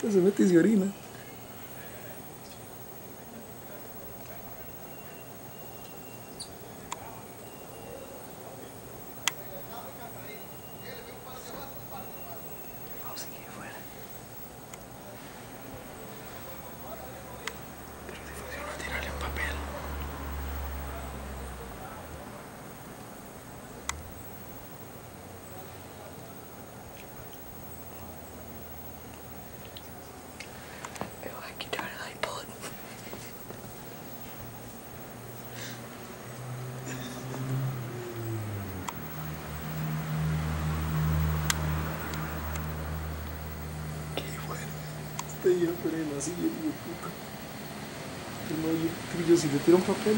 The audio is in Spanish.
se mete y se orina. Estoy yo por el así, hijo de puta. Pero no, yo, yo si le tiro un papel.